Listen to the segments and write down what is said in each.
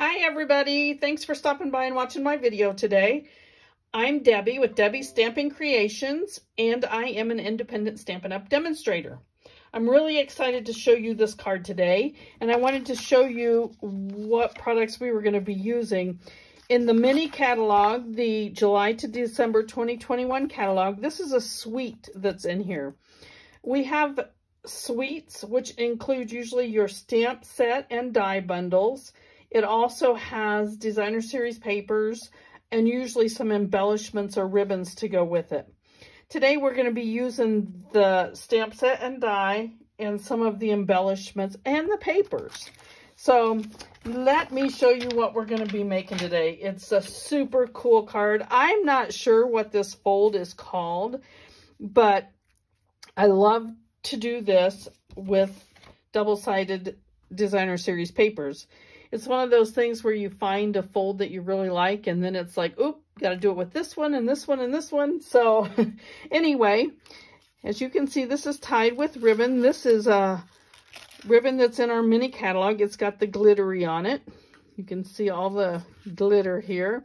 Hi everybody, thanks for stopping by and watching my video today. I'm Debbie with Debbie Stamping Creations and I am an independent Stampin' Up! demonstrator. I'm really excited to show you this card today and I wanted to show you what products we were going to be using. In the mini catalog, the July to December 2021 catalog, this is a suite that's in here. We have suites, which include usually your stamp set and die bundles. It also has designer series papers and usually some embellishments or ribbons to go with it. Today we're going to be using the stamp set and die and some of the embellishments and the papers. So let me show you what we're going to be making today. It's a super cool card. I'm not sure what this fold is called, but I love to do this with double-sided designer series papers. It's one of those things where you find a fold that you really like and then it's like, oop, got to do it with this one and this one and this one. So anyway, as you can see, this is tied with ribbon. This is a ribbon that's in our mini catalog. It's got the glittery on it. You can see all the glitter here.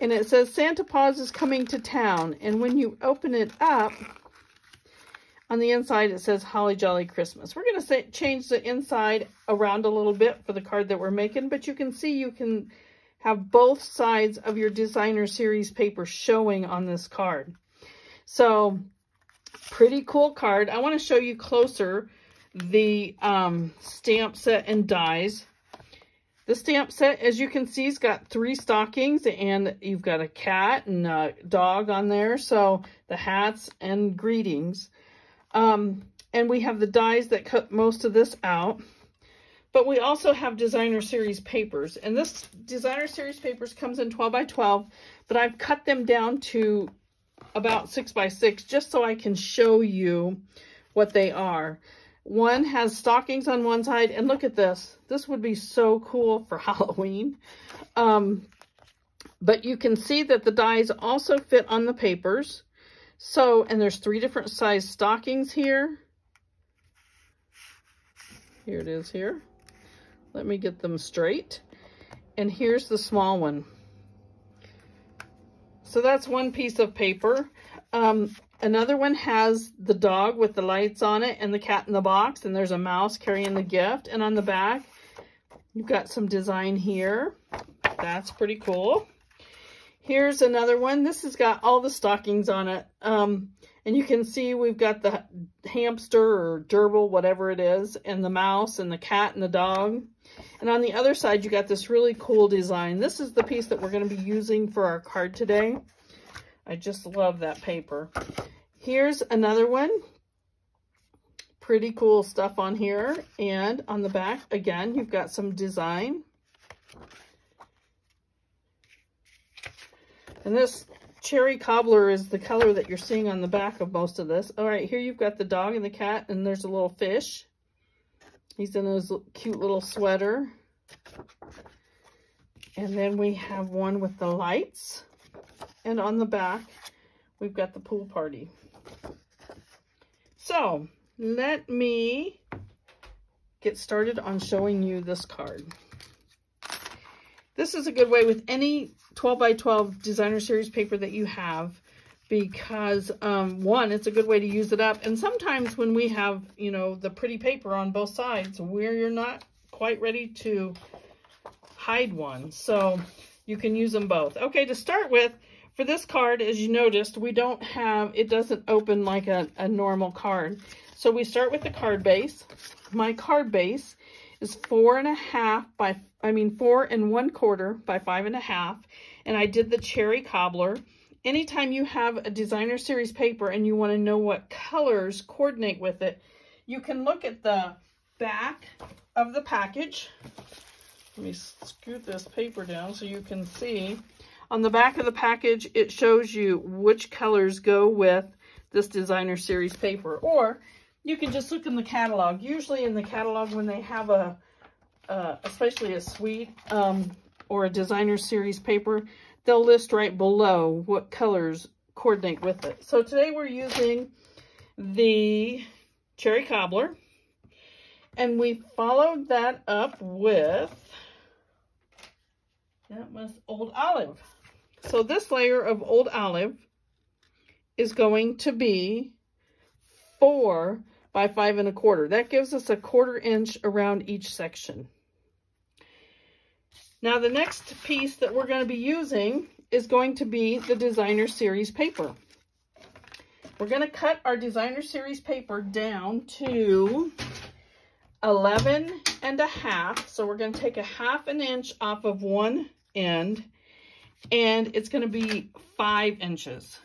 And it says Santa Paws is coming to town. And when you open it up, on the inside, it says Holly Jolly Christmas. We're going to change the inside around a little bit for the card that we're making, but you can see you can have both sides of your designer series paper showing on this card. So, pretty cool card. I want to show you closer the um, stamp set and dies. The stamp set, as you can see, has got three stockings and you've got a cat and a dog on there. So the hats and greetings. Um, and we have the dies that cut most of this out. But we also have designer series papers. And this designer series papers comes in 12 by 12, but I've cut them down to about 6 by 6 just so I can show you what they are. One has stockings on one side, and look at this. This would be so cool for Halloween. Um, but you can see that the dies also fit on the papers. So, and there's three different size stockings here. Here it is here. Let me get them straight. And here's the small one. So that's one piece of paper. Um, another one has the dog with the lights on it and the cat in the box. And there's a mouse carrying the gift. And on the back, you've got some design here. That's pretty cool. Here's another one. This has got all the stockings on it. Um, and you can see we've got the hamster or gerbil, whatever it is, and the mouse and the cat and the dog. And on the other side, you got this really cool design. This is the piece that we're going to be using for our card today. I just love that paper. Here's another one. Pretty cool stuff on here. And on the back, again, you've got some design. And this cherry cobbler is the color that you're seeing on the back of most of this. All right, here you've got the dog and the cat, and there's a little fish. He's in his cute little sweater. And then we have one with the lights. And on the back, we've got the pool party. So, let me get started on showing you this card. This is a good way with any 12 by 12 designer series paper that you have because um, one, it's a good way to use it up. And sometimes when we have, you know, the pretty paper on both sides where you're not quite ready to hide one. So you can use them both. Okay, to start with, for this card, as you noticed, we don't have, it doesn't open like a, a normal card. So we start with the card base. My card base is four and a half by, I mean, four and one quarter by five and a half and I did the cherry cobbler. Anytime you have a designer series paper and you want to know what colors coordinate with it, you can look at the back of the package. Let me scoot this paper down so you can see. On the back of the package, it shows you which colors go with this designer series paper. Or you can just look in the catalog. Usually in the catalog when they have a, uh, especially a suite, um, or a designer series paper, they'll list right below what colors coordinate with it. So today we're using the cherry cobbler and we followed that up with That was Old Olive. So this layer of Old Olive is going to be four by five and a quarter. That gives us a quarter inch around each section. Now the next piece that we're going to be using is going to be the designer series paper. We're going to cut our designer series paper down to 11 and a half. So we're going to take a half an inch off of one end and it's going to be five inches.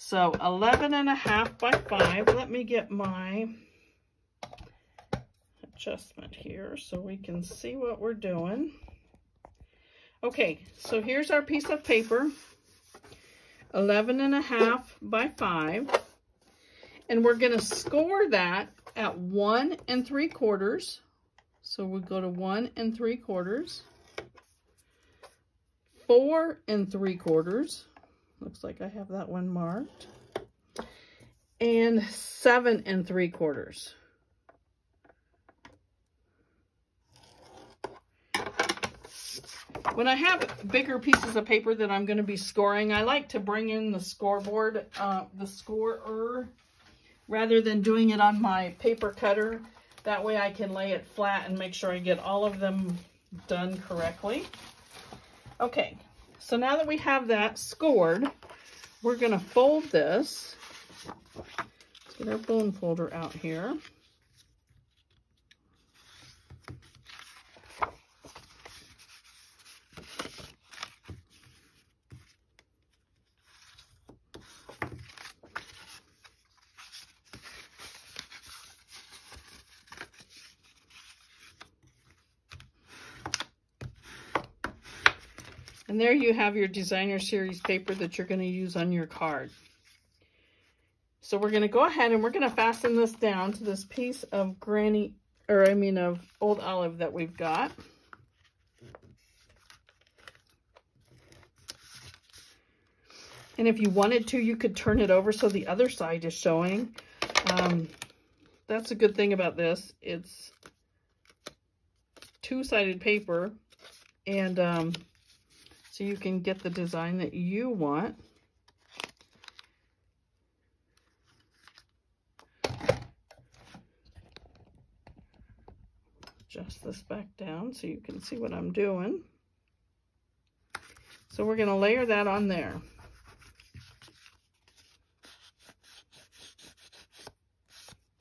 So 11 and a half by five. Let me get my adjustment here so we can see what we're doing. Okay, so here's our piece of paper. 11 and a half by 5. And we're going to score that at 1 and 3 quarters. So we go to 1 and 3 quarters. 4 and 3 quarters. Looks like I have that one marked. And 7 and 3 quarters. When I have bigger pieces of paper that I'm going to be scoring, I like to bring in the scoreboard, uh, the scorer, rather than doing it on my paper cutter. That way I can lay it flat and make sure I get all of them done correctly. Okay, so now that we have that scored, we're going to fold this. Let's get our bone folder out here. And there you have your designer series paper that you're going to use on your card. So we're going to go ahead and we're going to fasten this down to this piece of granny, or I mean of old olive that we've got. And if you wanted to, you could turn it over so the other side is showing. Um, that's a good thing about this. It's two-sided paper and um, so you can get the design that you want. Adjust this back down so you can see what I'm doing. So we're going to layer that on there.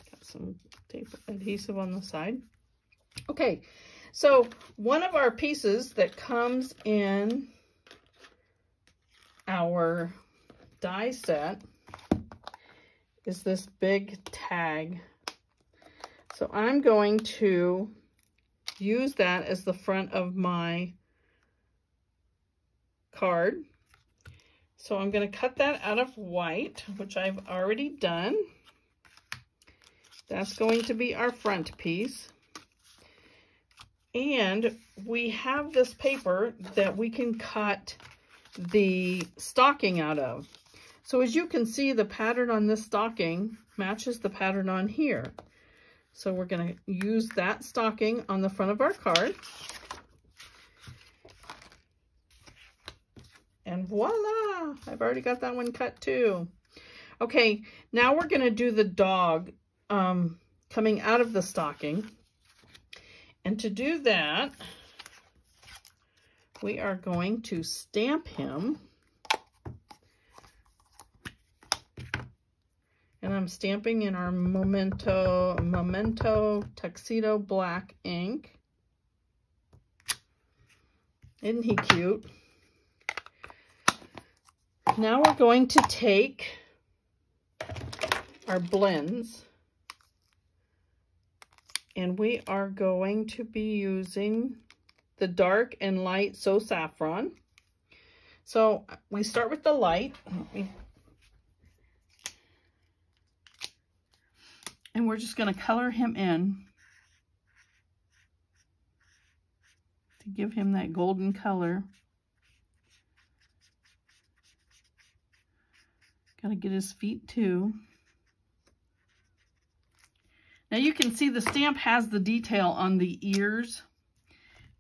Got some tape adhesive on the side. Okay, so one of our pieces that comes in our die set is this big tag. So I'm going to use that as the front of my card. So I'm going to cut that out of white, which I've already done. That's going to be our front piece. And we have this paper that we can cut the stocking out of. So as you can see, the pattern on this stocking matches the pattern on here. So we're going to use that stocking on the front of our card. And voila! I've already got that one cut too. Okay, now we're going to do the dog um, coming out of the stocking. And to do that, we are going to stamp him. And I'm stamping in our Memento, Memento Tuxedo Black ink. Isn't he cute? Now we're going to take our blends and we are going to be using the dark and light So Saffron. So we start with the light. And we're just going to color him in to give him that golden color. Got to get his feet too. Now you can see the stamp has the detail on the ears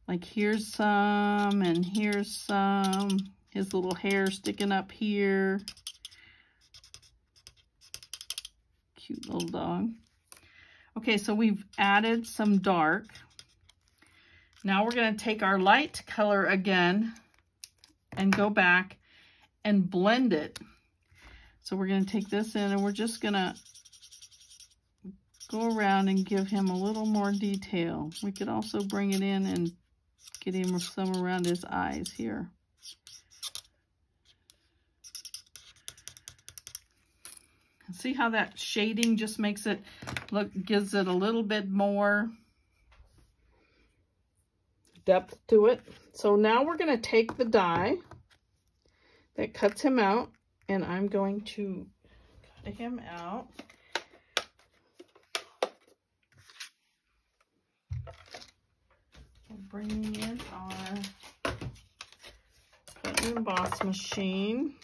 Like here's some and here's some. His little hair sticking up here. Cute little dog. Okay, so we've added some dark. Now we're going to take our light color again and go back and blend it. So we're going to take this in and we're just going to go around and give him a little more detail. We could also bring it in and get him some around his eyes here. See how that shading just makes it look, gives it a little bit more depth to it. So now we're going to take the die that cuts him out and I'm going to cut him out. Bringing in our and emboss machine.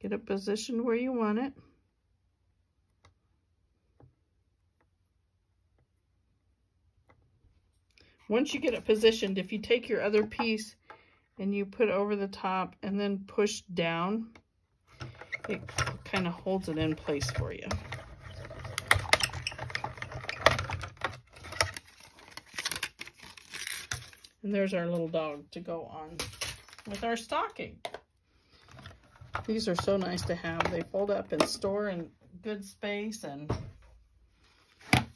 Get it positioned where you want it. Once you get it positioned, if you take your other piece and you put over the top and then push down, it kind of holds it in place for you. And there's our little dog to go on with our stocking. These are so nice to have. They fold up and store in good space. And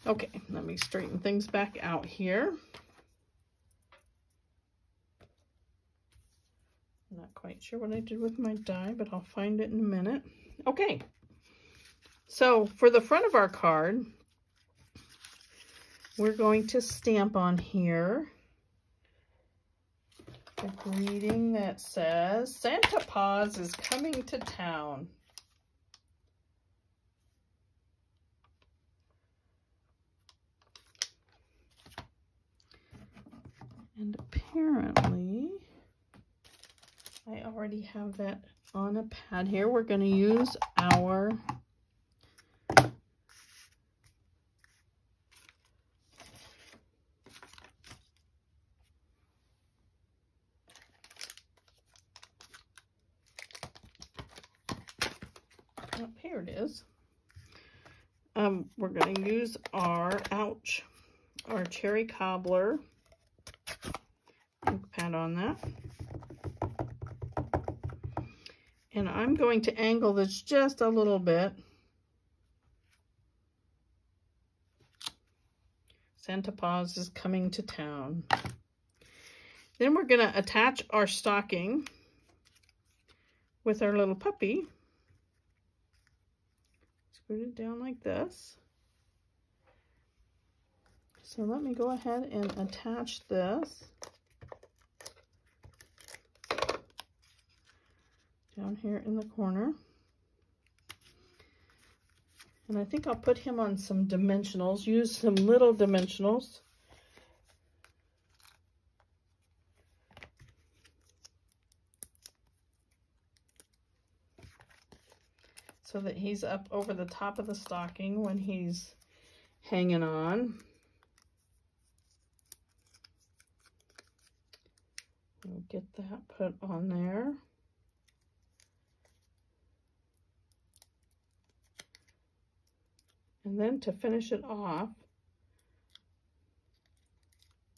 Okay, let me straighten things back out here. I'm not quite sure what I did with my die, but I'll find it in a minute. Okay, so for the front of our card, we're going to stamp on here a greeting that says, Santa Paws is coming to town. And apparently, I already have that on a pad here. We're going to use our Oh, here it is. Um, we're going to use our, ouch, our cherry cobbler. pad on that. And I'm going to angle this just a little bit. Santa Paws is coming to town. Then we're going to attach our stocking with our little puppy. Screw it down like this. So let me go ahead and attach this. Down here in the corner. And I think I'll put him on some dimensionals, use some little dimensionals. So that he's up over the top of the stocking when he's hanging on. We'll get that put on there. And then to finish it off,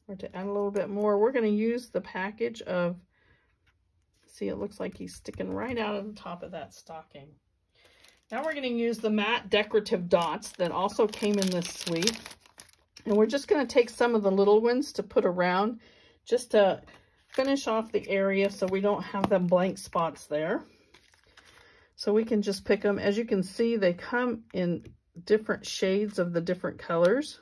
or to add a little bit more, we're going to use the package of, see it looks like he's sticking right out of the top of that stocking. Now we're going to use the matte decorative dots that also came in this suite. And we're just going to take some of the little ones to put around just to finish off the area so we don't have them blank spots there. So we can just pick them. As you can see, they come in different shades of the different colors.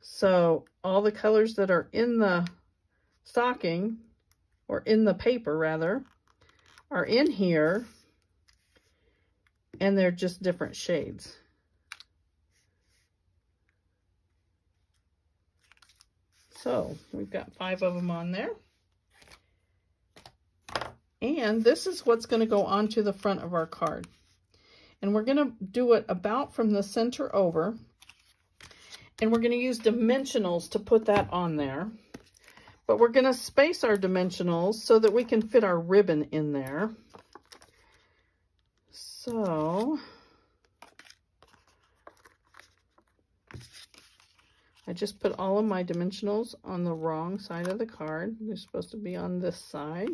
So all the colors that are in the stocking, or in the paper rather, are in here, and they're just different shades. So we've got five of them on there. And this is what's going to go onto the front of our card. And we're going to do it about from the center over. And we're going to use dimensionals to put that on there. But we're going to space our dimensionals so that we can fit our ribbon in there. So, I just put all of my dimensionals on the wrong side of the card. They're supposed to be on this side.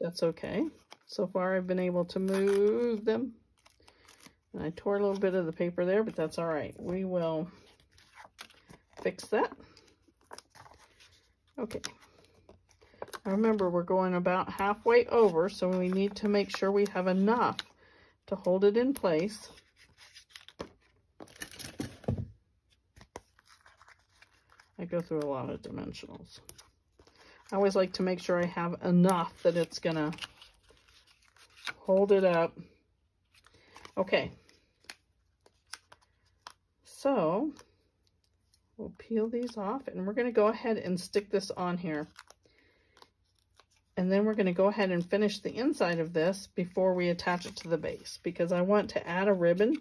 That's okay. So far I've been able to move them. And I tore a little bit of the paper there, but that's all right. We will fix that. Okay. Remember, we're going about halfway over, so we need to make sure we have enough to hold it in place. I go through a lot of dimensionals. I always like to make sure I have enough that it's going to hold it up. Okay. So, we'll peel these off and we're going to go ahead and stick this on here. And then we're going to go ahead and finish the inside of this before we attach it to the base because I want to add a ribbon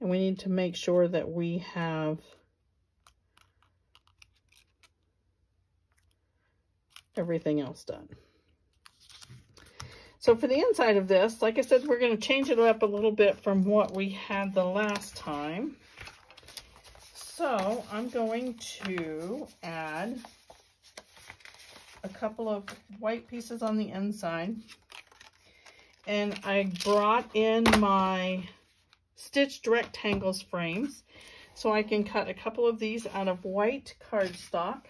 and we need to make sure that we have everything else done. So for the inside of this, like I said, we're going to change it up a little bit from what we had the last time. So I'm going to add a couple of white pieces on the inside. And I brought in my stitched rectangles frames so I can cut a couple of these out of white cardstock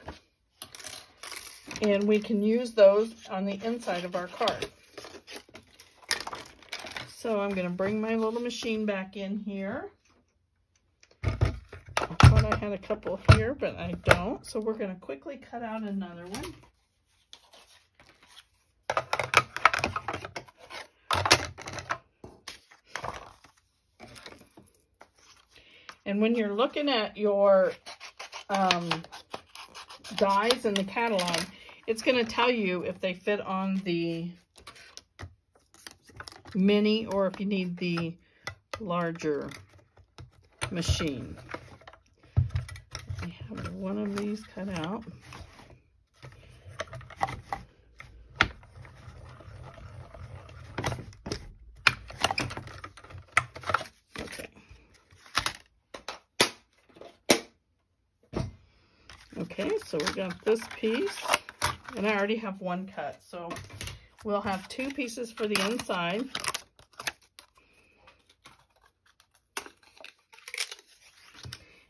and we can use those on the inside of our card. So I'm going to bring my little machine back in here. I thought I had a couple here, but I don't. So we're going to quickly cut out another one. And when you're looking at your um, dies in the catalog, it's going to tell you if they fit on the mini or if you need the larger machine. I have one of these cut out. Okay. Okay, so we got this piece. And I already have one cut, so we'll have two pieces for the inside.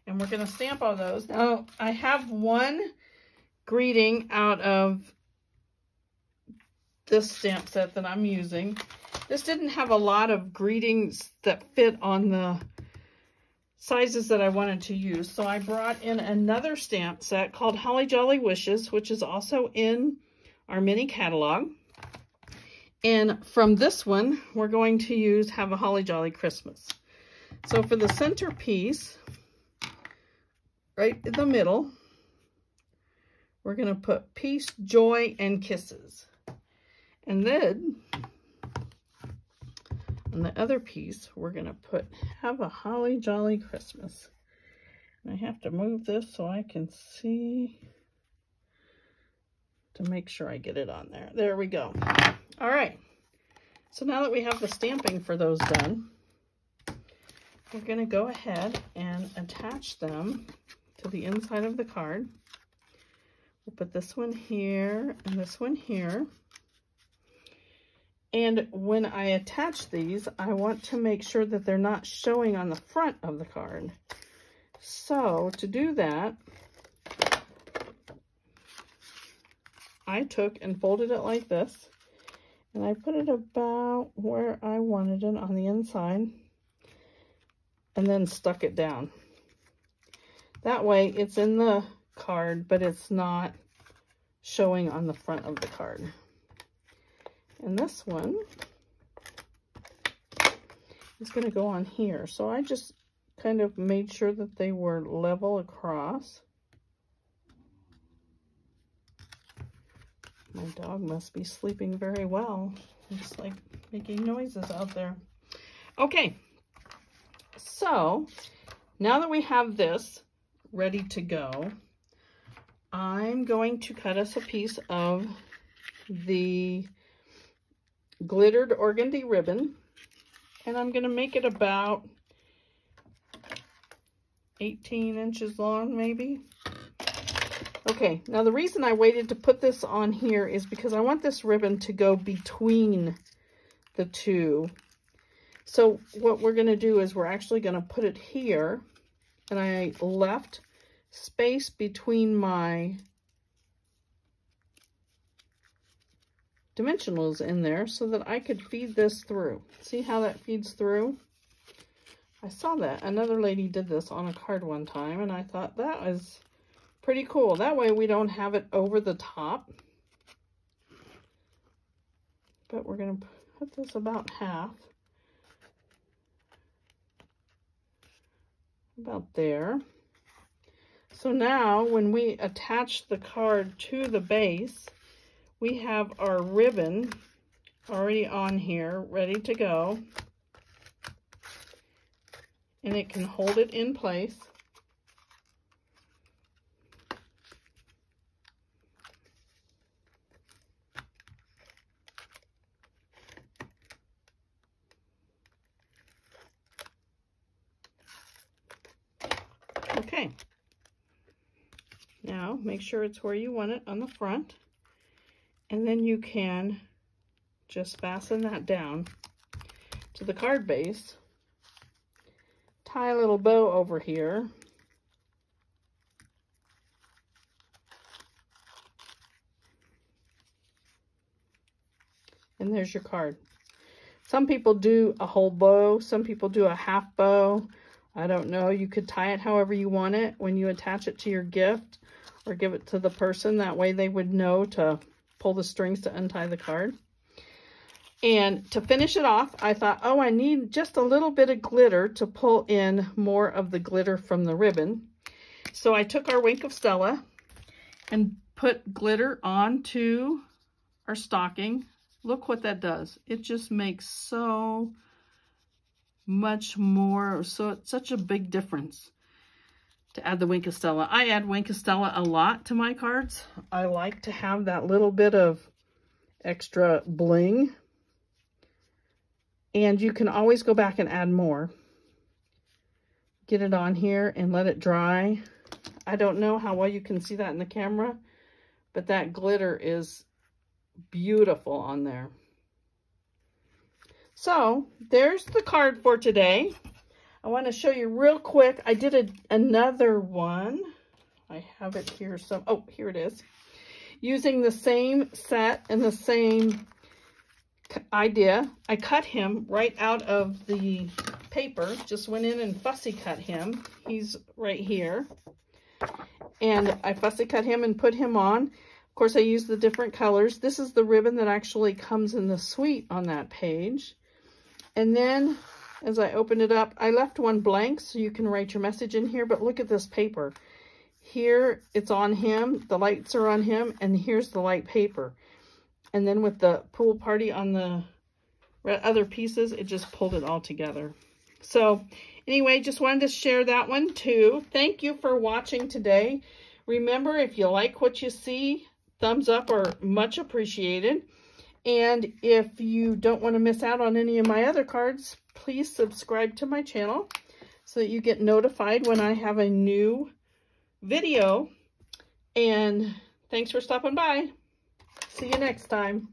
And we're going to stamp all those. Now, I have one greeting out of this stamp set that I'm using. This didn't have a lot of greetings that fit on the sizes that I wanted to use. So I brought in another stamp set called Holly Jolly Wishes, which is also in our mini catalog. And from this one, we're going to use Have a Holly Jolly Christmas. So for the center piece, right in the middle, we're going to put Peace, Joy, and Kisses. And then on the other piece, we're going to put Have a Holly Jolly Christmas. And I have to move this so I can see to make sure I get it on there. There we go. All right. So now that we have the stamping for those done, we're going to go ahead and attach them to the inside of the card. We'll put this one here and this one here. And when I attach these, I want to make sure that they're not showing on the front of the card. So to do that, I took and folded it like this. And I put it about where I wanted it on the inside. And then stuck it down. That way it's in the card, but it's not showing on the front of the card. And this one is going to go on here. So I just kind of made sure that they were level across. My dog must be sleeping very well. It's like making noises out there. Okay, so now that we have this ready to go, I'm going to cut us a piece of the glittered organdy ribbon and I'm going to make it about 18 inches long maybe. Okay, now the reason I waited to put this on here is because I want this ribbon to go between the two. So what we're going to do is we're actually going to put it here. And I left space between my dimensionals in there so that I could feed this through. See how that feeds through? I saw that. Another lady did this on a card one time, and I thought that was Pretty cool. That way we don't have it over the top. But we're going to put this about half. About there. So now when we attach the card to the base, we have our ribbon already on here, ready to go. And it can hold it in place. Okay. Now, make sure it's where you want it on the front. And then you can just fasten that down to the card base. Tie a little bow over here. And there's your card. Some people do a whole bow. Some people do a half bow. I don't know. You could tie it however you want it when you attach it to your gift or give it to the person. That way they would know to pull the strings to untie the card. And to finish it off, I thought, oh, I need just a little bit of glitter to pull in more of the glitter from the ribbon. So I took our Wink of Stella and put glitter onto our stocking. Look what that does. It just makes so much more, so it's such a big difference to add the Wink of Stella. I add Wink of Stella a lot to my cards. I like to have that little bit of extra bling. And you can always go back and add more. Get it on here and let it dry. I don't know how well you can see that in the camera, but that glitter is beautiful on there. So there's the card for today. I want to show you real quick. I did a, another one. I have it here. So, oh, here it is. Using the same set and the same idea. I cut him right out of the paper. Just went in and fussy cut him. He's right here. And I fussy cut him and put him on. Of course, I used the different colors. This is the ribbon that actually comes in the suite on that page. And then as I open it up, I left one blank so you can write your message in here, but look at this paper. Here it's on him, the lights are on him, and here's the light paper. And then with the pool party on the other pieces, it just pulled it all together. So anyway, just wanted to share that one too. Thank you for watching today. Remember, if you like what you see, thumbs up are much appreciated. And if you don't want to miss out on any of my other cards, please subscribe to my channel so that you get notified when I have a new video. And thanks for stopping by. See you next time.